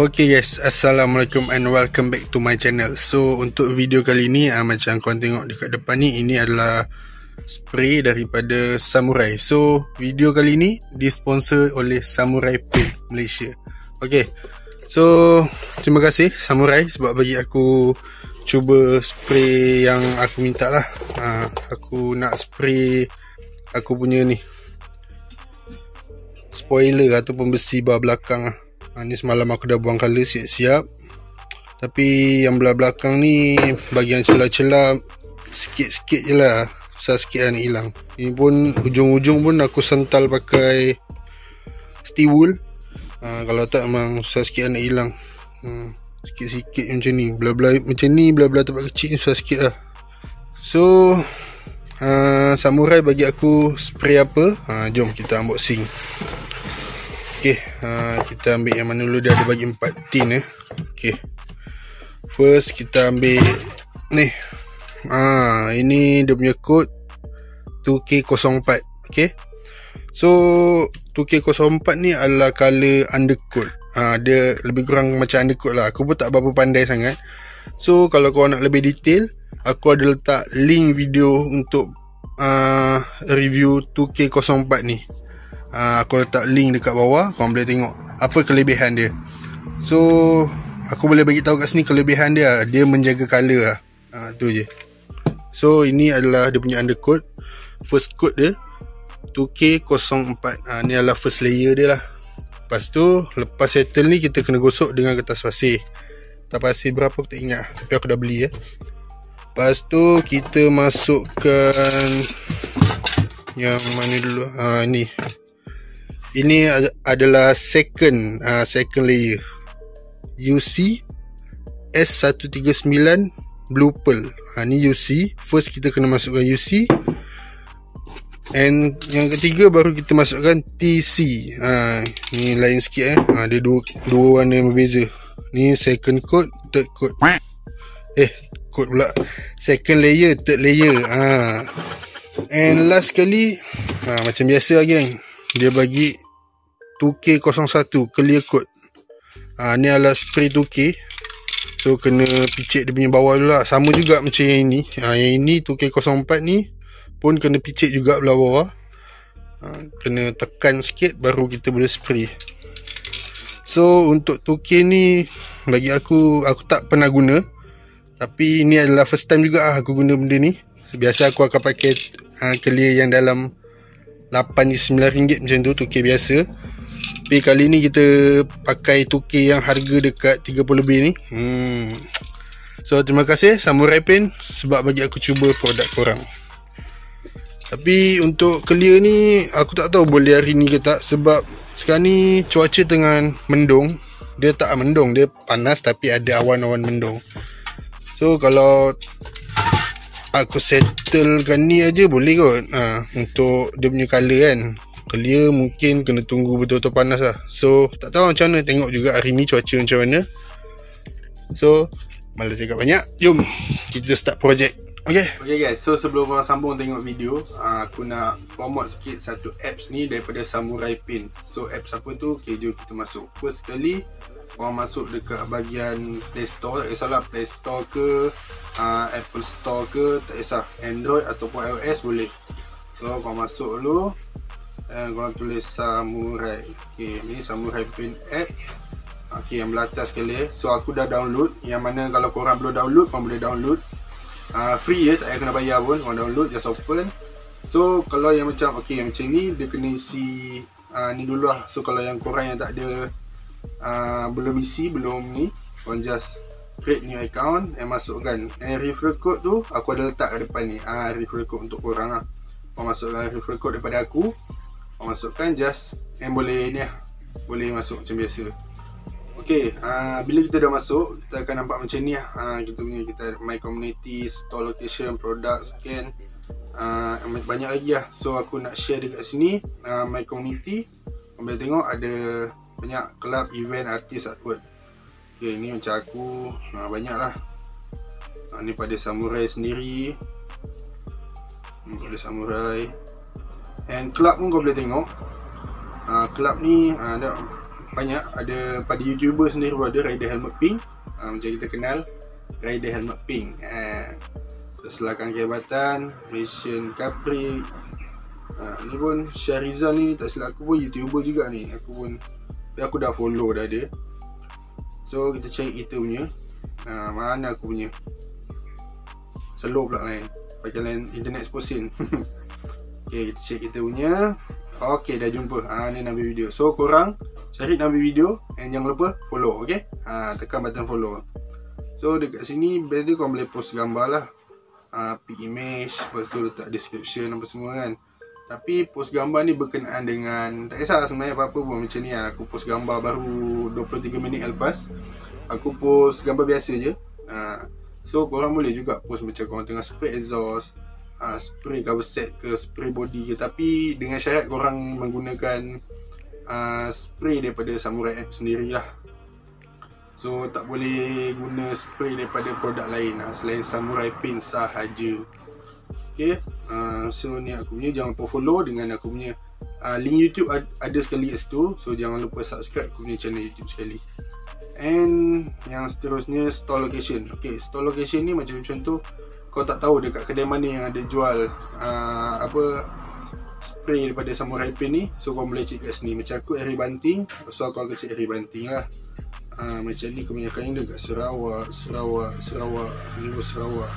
Okay guys, Assalamualaikum and welcome back to my channel. So untuk video kali ni uh, Macam korang tengok dekat depan ni Ini adalah spray daripada Samurai. So video kali ni Disponsor oleh Samurai Paint Malaysia. Okay. So terima kasih Samurai Sebab bagi aku Cuba spray yang aku minta lah. Uh, Aku nak spray Aku punya ni. Spoiler ataupun besi bar belakang lah ha, Ni semalam aku dah buang colour siap-siap. Tapi yang belakang ni Bagian celah-celah Sikit-sikit je lah. Susah sikit lah hilang. Ini pun Ujung-ujung pun aku sental pakai Steel wool. Ha, Kalau tak memang Susah sikit lah hilang. Hmm, Sikit-sikit macam ni. Belah-belah macam ni Belah-belah tempat kecil Susah sikit lah. So uh, Samurai bagi aku Spray apa? Ha, Jom kita unboxing Okay, uh, kita ambil yang mana dulu dia ada bagi 4 tin eh. Okay. First kita ambil ni. Ah, ini dia punya code 2K04. Okay. So 2K04 ni adalah color undercoat. Ah, dia lebih kurang macam undercoat lah. Aku pun tak berapa pandai sangat. So kalau kau nak lebih detail, aku ada letak link video untuk uh, review 2K04 ni uh, aku letak link dekat bawah korang boleh tengok apa kelebihan dia. So aku boleh bagi tahu kat sini kelebihan dia dia menjaga color lah. Uh, tu je. So ini adalah dia punya undercoat. First coat dia 2K04 uh, ni adalah first layer dia lah. Lepas tu lepas settle ni kita kena gosok dengan kertas pasir. Kertas pasir berapa aku tak ingat tapi aku dah beli ya. Lepas tu kita masukkan yang mana dulu? Ha, ni ini adalah second uh, second layer. UC S139 Blue Pearl. Ha, ni UC first kita kena masukkan UC and yang ketiga baru kita masukkan TC ha, ni lain sikit eh. Ha, dia dua, dua warna yang berbeza. Ni second coat third coat. Eh coat pula. Second layer third layer. Ha. and last kali ha, macam biasa lah geng dia bagi 2K01 clear coat ha, ni adalah spray 2K so kena picit dia punya bawah dulu lah. Sama juga macam yang ini. Ha, yang ini 2K04 ni pun kena picit juga belah bawah. Ha, kena tekan sikit baru kita boleh spray. So untuk 2K ni bagi aku aku tak pernah guna. Tapi ini adalah first time juga lah aku guna benda ni. Biasa aku akan pakai uh, clear yang dalam 8-9 ringgit macam tu 2K biasa. Tapi kali ni kita pakai 2K yang harga dekat 30 lebih ni. Hmm. So terima kasih Samurai Pen Sebab bagi aku cuba produk korang. Tapi untuk clear ni Aku tak tahu boleh hari ni ke tak Sebab sekarang ni cuaca tengah mendung. Dia tak mendung Dia panas tapi ada awan-awan mendung. So kalau aku settlekan ni aja boleh kot. Ha, untuk dia punya colour kan. Clear mungkin kena tunggu betul-betul panas lah. So tak tahu macam mana. Tengok juga hari ni cuaca macam mana. So malas cakap banyak. Jom kita start projek Okay. okay guys, so sebelum korang sambung tengok video uh, Aku nak promote sikit satu apps ni daripada Samurai Pin So apps apa tu, okay jom kita masuk. First kali, korang masuk dekat bahagian Play Store Tak kisahlah Play Store ke uh, Apple Store ke Tak kisah. Android ataupun iOS boleh. So korang masuk dulu Dan korang tulis Samurai. Okay, ni Samurai Pin apps Okay, yang belah atas sekali. So aku dah download. Yang mana kalau korang belum download, korang boleh download. Uh, free ya tak payah kena bayar pun. Orang download just open. So kalau yang macam okay macam ni dia kena isi uh, ni dulu lah. So kalau yang korang yang tak ada uh, belum isi belum ni. Korang just create new account and masukkan. And referral code tu aku ada letak kat depan ni. Uh, referral code untuk korang lah. Korang masukkan referral code daripada aku. Korang masukkan just And boleh ni lah. Boleh masuk macam biasa. Okay, uh, bila kita dah masuk, kita akan nampak macam ni lah. Uh, Kita punya, kita My Community, Store Location, Product, Scan. Uh, Banyak lagi lah. So aku nak share dekat sini. Uh, My Community. Korang boleh tengok ada banyak club, event, artis, artwork. Okay, ni macam aku uh, Banyak lah uh, Ni pada Samurai sendiri. Hmm, Pada Samurai. And club pun kau boleh tengok. Uh, Club ni uh, ada banyak. Ada pada YouTuber sendiri pun ada Rider Helmet Pink. Uh, macam kita kenal Rider Helmet Pink. Uh, Selakan Kehebatan Mission Capri. Uh, ni pun Syarizal ni tak silap aku pun YouTuber juga ni. Aku pun aku dah follow dah ada so kita cari kita punya. Uh, mana aku punya? Slow pula lain. Pakai lain internet sposin ok kita check kita punya. Ok dah jumpa. Ha, ni nama video. So korang cari nama video and jangan lupa follow ok ha, tekan button follow. So dekat sini best dia korang boleh post gambar lah. Ha, pick image lepas tu letak description apa semua kan tapi post gambar ni berkenaan dengan tak kisah sebenarnya apa-apa pun macam ni lah. Aku post gambar baru 23 minit lepas aku post gambar biasa je. Ha, so korang boleh juga post macam korang tengah spray exhaust uh, spray cover set ke spray body ke. Tapi dengan syarat korang menggunakan uh, spray daripada Samurai App sendirilah. So tak boleh guna spray daripada produk lain uh, selain Samurai Paint sahaja Okay, uh, so ni aku punya jangan lupa follow dengan aku punya uh, link YouTube ad- ada sekali kat situ. So jangan lupa subscribe aku punya channel YouTube sekali. And yang seterusnya store location. Okay, store location ni macam contoh kau tak tahu dekat kedai mana yang ada jual uh, apa spray daripada samurai paint ni. So kau boleh cek kat sini. Macam aku Eri Banting. So aku akan cek Eri Banting lah. Uh, macam ni kebanyakan dekat Sarawak Sarawak Sarawak pun Sarawak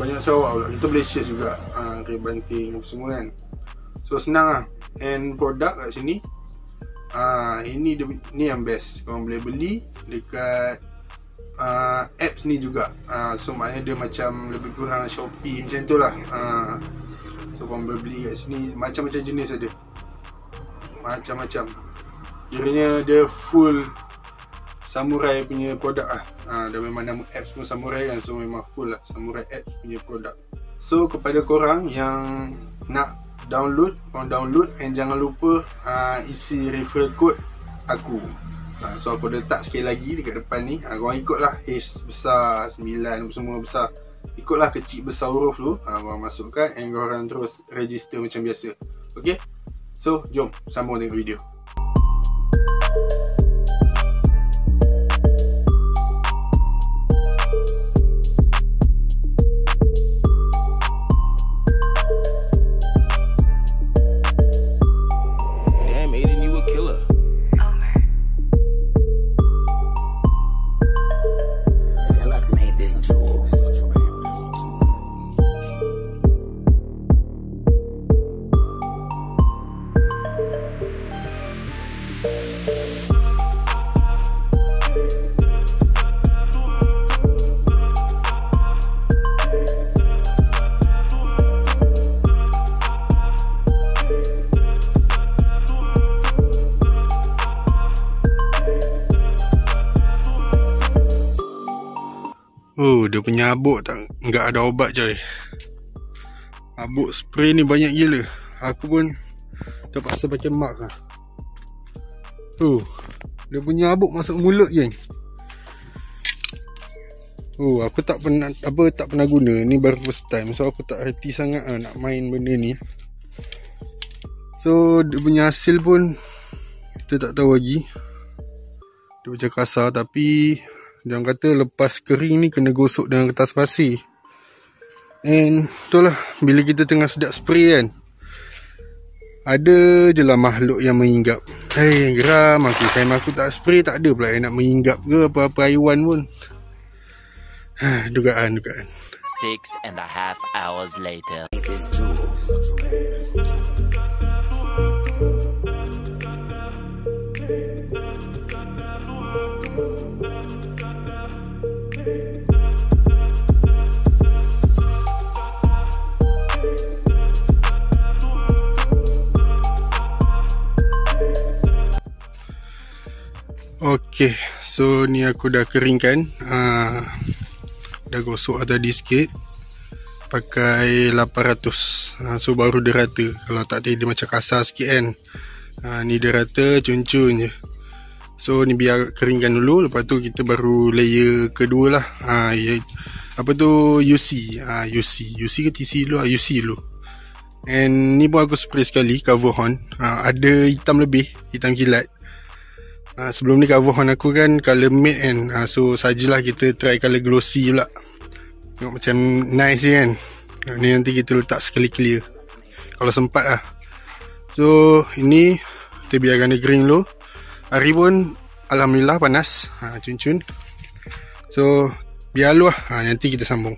banyak Sarawak pula. Kita boleh share juga uh, Eri Banting apa semua kan. So senang lah. And produk kat sini uh, ini ni yang best. Kau boleh beli dekat uh, apps ni juga. Uh, so maknanya dia macam lebih kurang Shopee macam tu lah. Uh, so korang boleh beli kat sini. Macam-macam jenis ada. Macam-macam. Kiranya dia full Samurai punya produk lah. Uh, dan memang nama apps pun Samurai kan so memang full lah Samurai apps punya produk. So kepada korang yang nak download korang download and jangan lupa uh, isi referral code aku. Ha, so aku letak sekali lagi dekat depan ni. Ha, Korang ikutlah. H besar 9 semua besar. Ikutlah kecil besar huruf tu. Ha, Korang masukkan And korang terus register macam biasa. Okay So jom sambung tengok video Oh, dia punya abuk tak enggak ada obat coy. Abuk spray ni banyak gila. Aku pun terpaksa pakai mask lah. Oh, dia punya abuk masuk mulut je. Oh, aku tak pernah apa tak pernah guna. Ni baru first time. So aku tak reti sangat lah nak main benda ni. So dia punya hasil pun kita tak tahu lagi. Dia macam kasar tapi orang kata lepas kering ni kena gosok dengan kertas pasir. And itulah bila kita tengah sedap spray kan. Ada je lah makhluk yang menginggap. Hei geram aku. Time aku tak spray tak ada pula yang nak menginggap ke apa-apa haiwan pun. dugaan, dugaan. Six and a half hours later. Okay, so ni aku dah keringkan. Uh, Dah gosok tadi sikit. Pakai 800 uh, So baru dia rata. Kalau tak dia macam kasar sikit kan. Uh, Ni dia rata cun-cun je. So ni biar keringkan dulu. Lepas tu kita baru layer kedua lah. Uh, ya, Apa tu? UC uh, UC UC ke TC dulu? Uh, UC dulu. And ni pun aku spray sekali cover horn. Uh, Ada hitam lebih Hitam kilat Ha, sebelum ni cover horn aku kan color matte kan. Ha, so sajalah kita try color glossy pula. Tengok macam nice je kan. Ha, ni nanti kita letak sekali clear. Kalau sempat lah. So ini kita biarkan dia green dulu. Hari pun Alhamdulillah panas. Ha, cun-cun. So biar lu lah. Ha, nanti kita sambung.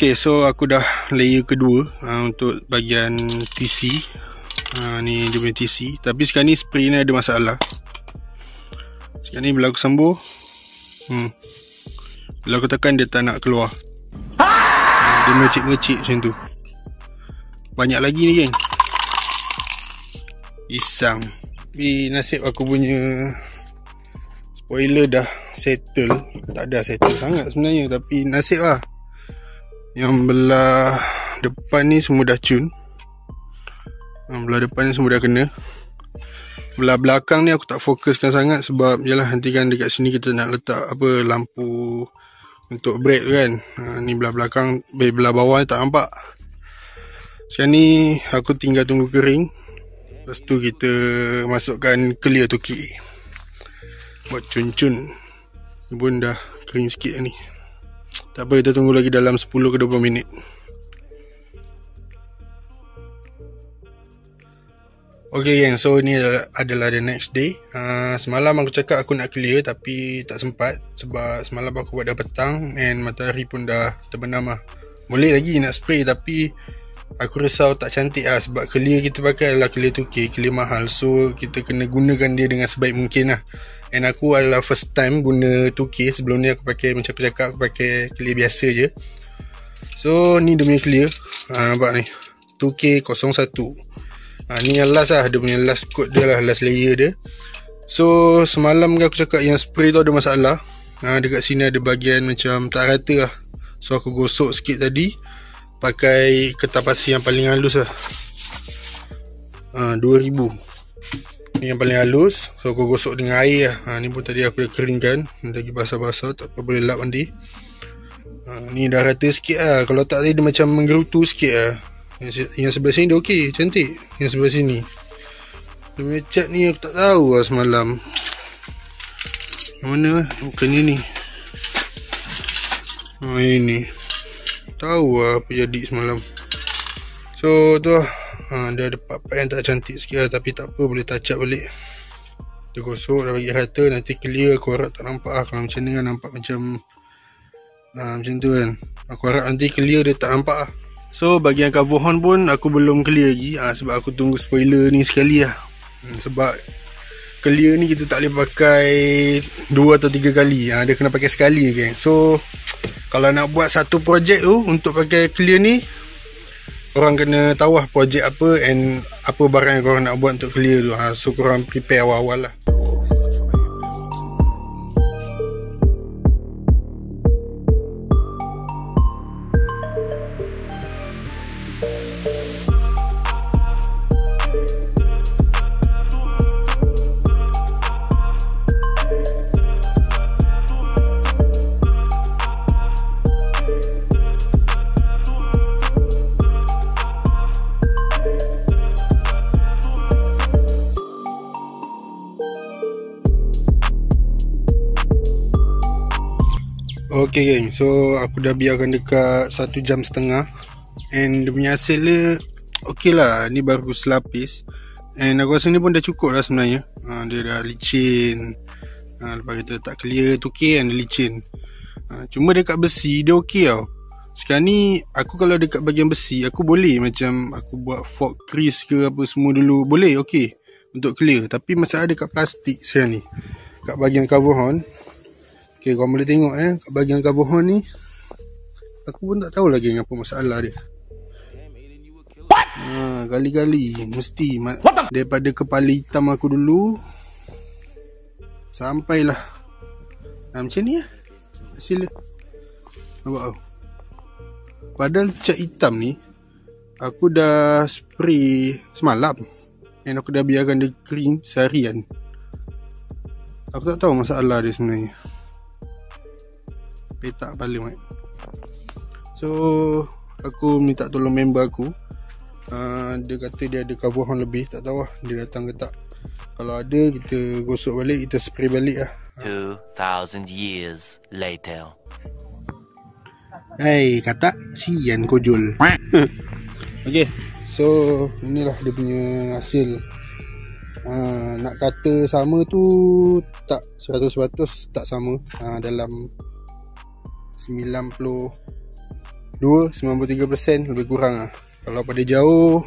Okay, so aku dah layer kedua uh, untuk bahagian TC. Uh, ni dia punya TC. Tapi sekarang ni spray ni ada masalah. Sekarang ni bila aku sambung. Hmm. Bila aku tekan dia tak nak keluar. Uh, dia mecik-mecik macam tu. Banyak lagi ni geng. Isang. Tapi nasib aku punya spoiler dah settle. Tak ada settle sangat sebenarnya. Tapi nasib lah. Yang belah depan ni semua dah cun. Yang belah depan ni semua dah kena. Belah belakang ni aku tak fokuskan sangat Sebab jelah nanti kan dekat sini kita nak letak apa lampu Untuk brake tu kan. Ha, Ni belah belakang, belah bawah ni tak nampak. Sekarang ni aku tinggal tunggu kering. Lepas tu kita masukkan clear tu ki Buat cun-cun. Ni pun dah kering sikit ni tak apa kita tunggu lagi dalam 10 ke 20 minit. Okay gang, so ni adalah the next day. Uh, Semalam aku cakap aku nak clear tapi tak sempat Sebab semalam aku buat dah petang And matahari pun dah terbenam lah Boleh lagi nak spray tapi Aku risau tak cantik lah Sebab clear kita pakai adalah clear 2K Clear mahal. So kita kena gunakan dia dengan sebaik mungkin lah And aku adalah first time guna 2K Sebelum ni aku pakai macam aku cakap Aku pakai clear biasa je. So ni dia punya clear. Ha, Nampak ni? 2K01 ha, Ni yang last lah. Dia punya last coat dia lah Last layer dia. So semalam aku cakap yang spray tu ada masalah. Ha, Dekat sini ada bahagian macam tak rata lah. So aku gosok sikit tadi. Pakai ketapasi yang paling halus lah. Ha, 2000 Ni yang paling halus. So aku gosok dengan air. Lah ha, Ni pun tadi aku dah keringkan. Lagi basah-basah. Tak apa boleh lap nanti ha, Ni dah rata sikit lah. Kalau tak tadi dia macam menggerutu sikit lah. Yang, yang sebelah sini dia okey. Cantik Yang sebelah sini. Dia punya cat ni aku tak tahu lah semalam. Yang mana? Bukan ni. Ha ini. Tahu lah apa jadi semalam. So tu lah ha, Dia ada part-part yang tak cantik sikit lah Tapi tak apa boleh touch up balik. Dia gosok dah bagi rata Nanti clear aku harap tak nampak lah. Kalau macam ni kan nampak macam ha, Macam tu kan. Aku harap nanti clear dia tak nampak lah. So bagian cover horn pun aku belum clear lagi. Ha, Sebab aku tunggu spoiler ni sekali lah. Hmm, Sebab clear ni kita tak boleh pakai Dua atau tiga kali. Ha, Dia kena pakai sekali kan So Kalau nak buat satu projek tu Untuk pakai clear ni korang kena tahu lah projek apa and apa barang yang korang nak buat untuk clear tu ha. so korang prepare awal-awal lah Okay geng. So aku dah biarkan dekat Satu jam setengah. And dia punya hasil dia Okay lah. Ni baru selapis. And aku rasa ni pun dah cukup lah sebenarnya. Ha, Dia dah licin. Ha, Lepas kita tak clear tu okay kan Dia licin. Ha, Cuma dekat besi Dia okay tau. Sekarang ni Aku kalau dekat bahagian besi Aku boleh macam Aku buat fork crease ke Apa semua dulu. Boleh okay. Untuk clear. Tapi masalah dekat plastik sekarang ni. Kat bahagian cover horn Okay korang boleh tengok eh Kat bahagian cover horn ni. Aku pun tak tahu lagi Apa masalah dia. Ha, kali-kali mesti daripada kepala hitam aku dulu sampailah. Ha, macam ni lah sila. Nampak tau. Padahal cat hitam ni aku dah spray semalam and aku dah biarkan dia kering seharian. Aku tak tahu masalah dia sebenarnya petak paling mat. so aku minta tolong member aku. Uh, dia kata dia ada cover horn lebih tak tahu lah dia datang ke tak. Kalau ada kita gosok balik kita spray balik lah. 2,000 years later. Hai kata Sian kojol. Okay So inilah dia punya hasil. Ha, Nak kata sama tu Tak 100% tak sama ha, Dalam 92 93% lebih kurang lah. Kalau pada jauh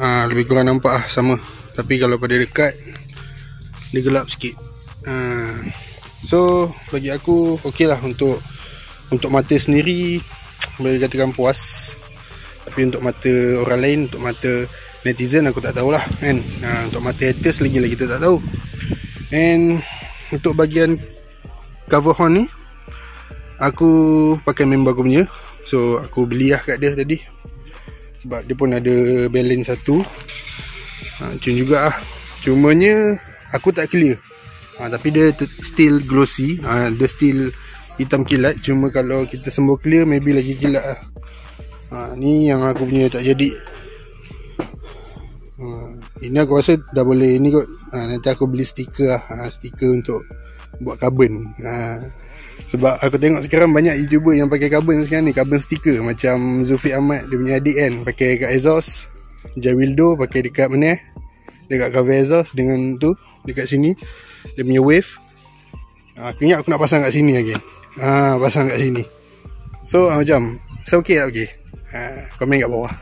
ha, Lebih kurang nampak lah sama. Tapi kalau pada dekat Dia gelap sikit. Ha, So bagi aku okey lah untuk untuk mata sendiri. Boleh katakan puas. Tapi untuk mata orang lain untuk mata netizen aku tak tahulah kan? Ha, untuk mata haters lagi lagi kita tak tahu. And untuk bahagian cover horn ni aku pakai member aku punya. So aku beli lah kat dia tadi. Sebab dia pun ada balance satu. Ha, cun juga lah. Cumanya aku tak clear. Ha, tapi dia still glossy. Ha, dia still hitam kilat. Cuma kalau kita sembuh clear maybe lagi kilat lah. Ha, ni yang aku punya tak jadi. Ha, ini aku rasa dah boleh. Ni kot. Ha, nanti aku beli stiker lah. Ha, stiker untuk buat carbon. Ha, sebab aku tengok sekarang banyak youtuber yang pakai carbon sekarang ni. Carbon stiker macam Zulfi Ahmad dia punya adik kan pakai kat exhaust Jawildo pakai dekat mana eh? Dekat cover exhaust dengan tu dekat sini. Dia punya wave. Ha, aku ingat aku nak pasang kat sini lagi. Ha, pasang kat sini. So ha, macam so okay tak okay. Ha, komen kat bawah.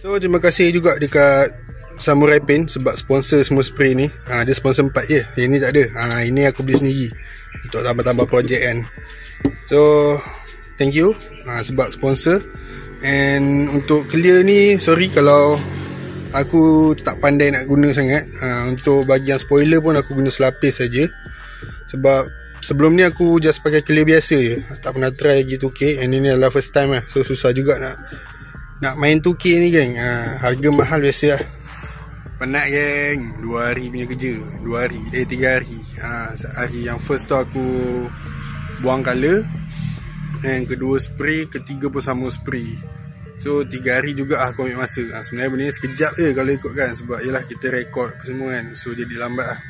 So terima kasih juga dekat Samurai Paint sebab sponsor semua spray ni. Ha, dia sponsor 4 je. Yang ni tak ada. Ha, ini aku beli sendiri untuk tambah-tambah projek kan. So thank you ha, sebab sponsor. And untuk clear ni sorry kalau aku tak pandai nak guna sangat. Ha, untuk bahagian spoiler pun aku guna selapis saja. Sebab sebelum ni aku just pakai clear biasa je. Tak pernah try lagi 2K and ini adalah first time lah. So susah juga nak nak main 2K ni geng. Ha, harga mahal biasa lah penat geng 2 hari punya kerja 2 hari eh 3 hari ha, hari yang first tu aku buang color and kedua spray ketiga pun sama spray So 3 hari juga aku ambil masa ha, Sebenarnya benda ni sekejap je kalau ikut kan Sebab yelah kita record semua kan So jadi lambat lah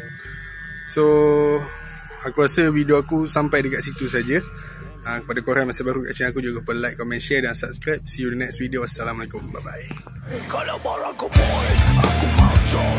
So aku rasa video aku sampai dekat situ saja. Ha, kepada korang yang masih baru kat channel aku juga lupa like, comment, share dan subscribe. See you in the next video. Assalamualaikum. Bye bye. Kalau barang aku boy, aku control